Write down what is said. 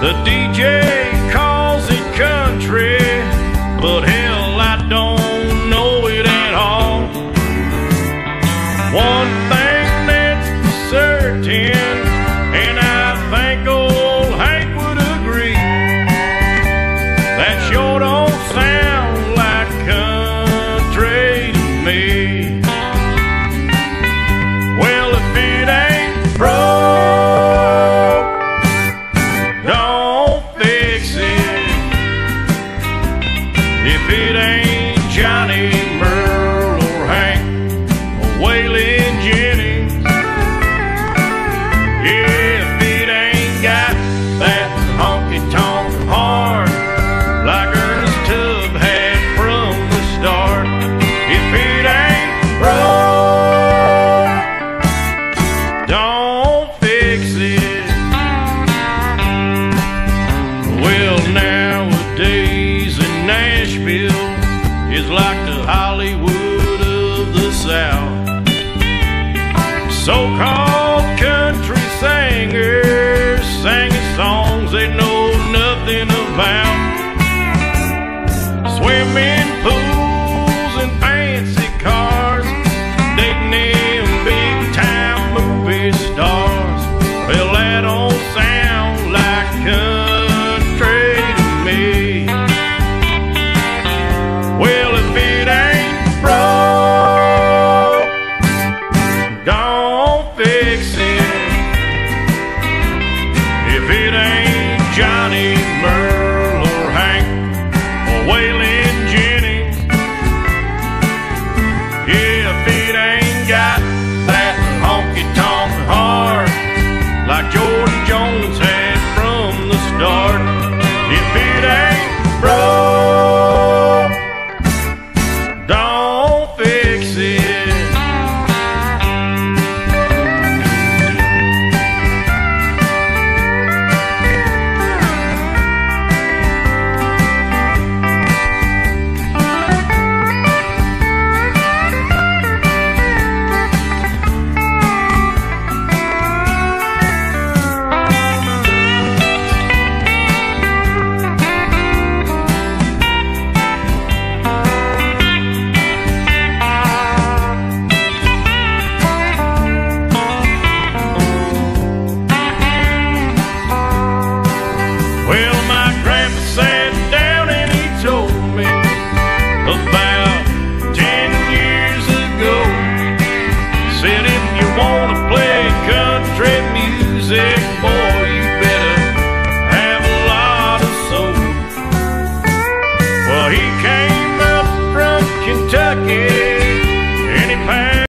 The DJ calls it country, but If it ain't Johnny so-called Jordan Jones.